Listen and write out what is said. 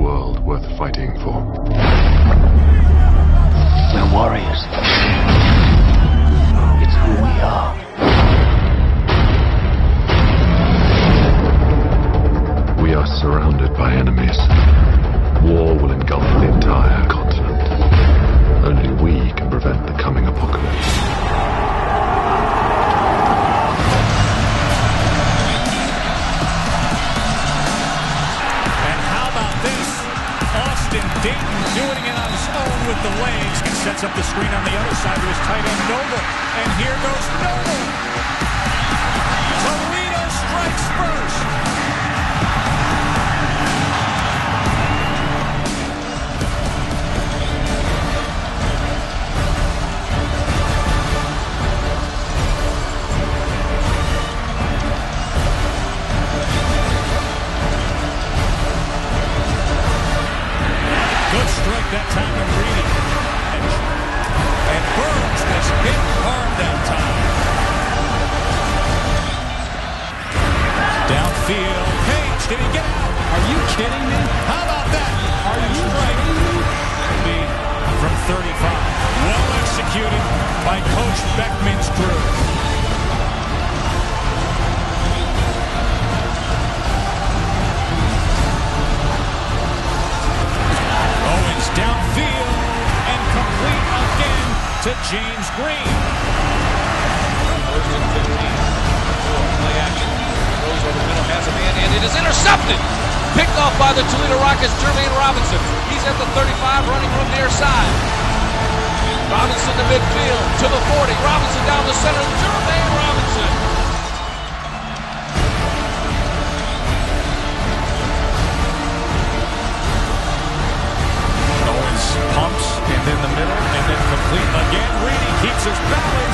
world worth fighting for. We're warriors. It's who we are. We are surrounded by enemies. War will engulf the entire continent. Dantin doing it on his own with the legs. Sets up the screen on the other side to his Good strike that time from Reedy. And Burns was hit hard that time. Downfield. Page, did he get out? Are you kidding me? How about that? Are you kidding to James Green. First and 15. Play action. Throws over the middle, has a man, and it is intercepted. Picked off by the Toledo Rockets, Jermaine Robinson. He's at the 35, running from near side. Robinson to midfield, to the 40. Robinson down the center. Jermaine Robinson Texas Valley.